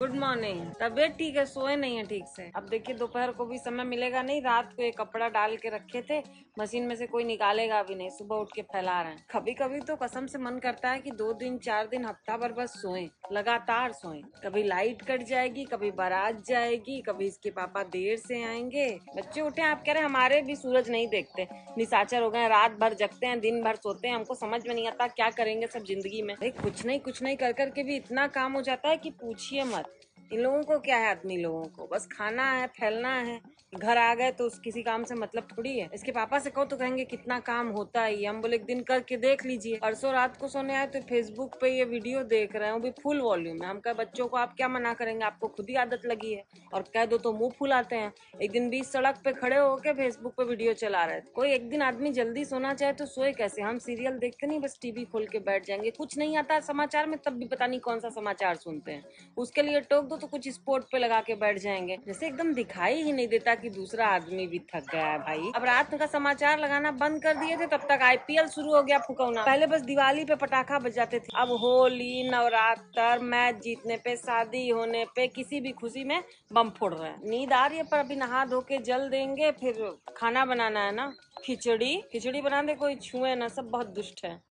Good morning तबीयत ठीक है? सोए नहीं है ठीक से? अब देखिए, दोपहर को भी समय मिलेगा नहीं। रात को एक कपड़ा डाल के रखे थे। मशीन में से कोई निकालेगा भी नहीं। सुबह उठ के फैला रहे हैं। कभी कभी तो कसम से मन करता है कि दो दिन, चार दिन, हफ़्ता भर बस सोए। लगातार सोए। कभी लाइट कट जाएगी, कभी बारात जाएगी, कभी इसके पापा देर से आएँगे। बच्चे उठे, आप कह रहे हमारे भी सूरज नहीं देखते। निशाचर हो गए रात भर जगते हैं, दिन भर सोते हैं। हमको समझ में नहीं आता क्या करेंगे सब ज़िंदगी में। कुछ नहीं कुछ नहीं कर करके भी इतना काम हो जाता है की पूछिए मत। इन लोगों को क्या है आदमी लोगों को? बस खाना है, फैलना है, घर आ गए तो उस किसी काम से मतलब थोड़ी है। इसके पापा से कहो तो कहेंगे, कितना काम होता है हम बोले, एक दिन करके देख लीजिए। परसों रात को सोने आए तो फेसबुक पे ये वीडियो देख रहे हैं भी फुल वॉल्यूम में हम कहे, बच्चों को आप क्या मना करेंगे? आपको खुद ही आदत लगी है। और कह दो तो मुँह फुलाते हैं। एक दिन बीच सड़क पे खड़े होके फेसबुक पे वीडियो चला रहे थे कोई एक दिन आदमी जल्दी सोना चाहे तो सोए कैसे? हम सीरियल देखते नहीं, बस टीवी खोल के बैठ जाएँगे। कुछ नहीं आता समाचार में, तब भी पता नहीं कौन सा समाचार सुनते हैं। उसके लिए टोक दो तो कुछ स्पोर्ट पे लगा के बैठ जाएँगे। जैसे एकदम दिखाई ही नहीं देता कि दूसरा आदमी भी थक गया है भाई। अब रात का समाचार लगाना बंद कर दिए थे, तब तक आईपीएल शुरू हो गया फुकौना। पहले बस दिवाली पे पटाखा बजाते थे। अब होली, नवरात्र, मैच जीतने पे, शादी होने पे, किसी भी खुशी में बम फोड़ रहे हैं। नींद आ रही है पर अभी नहा धो के जल देंगे, फिर खाना बनाना है ना। खिचड़ी खिचड़ी बना दे कोई छुए ना, सब बहुत दुष्ट है।